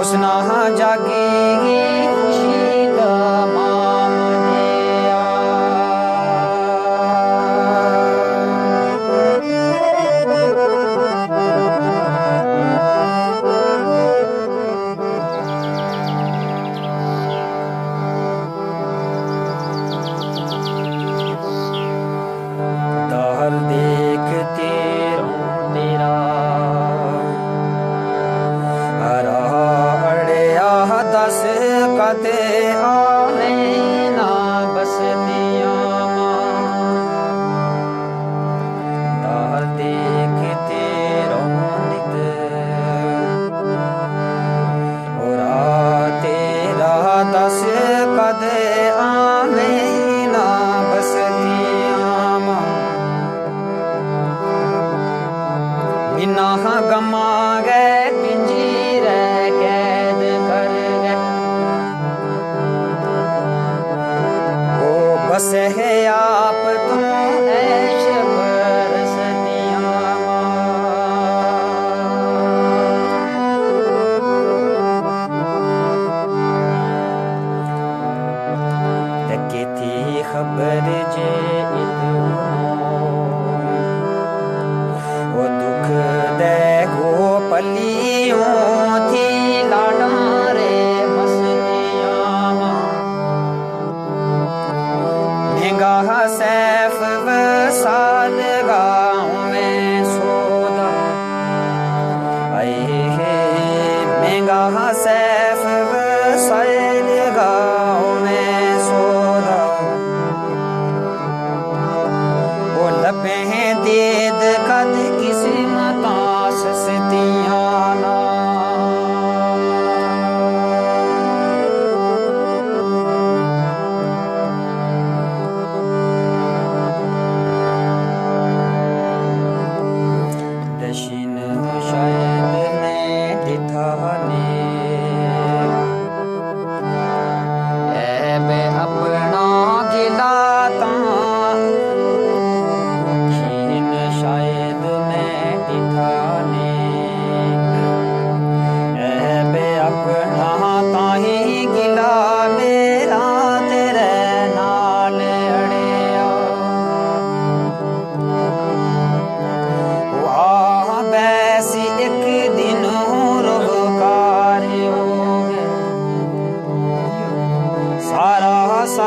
उस नहा जागी। दे आने ना बसदियाँ माँ इन्ना गमा गए गाह सैफ साल गाँव में सोदा अये में गाह सैफ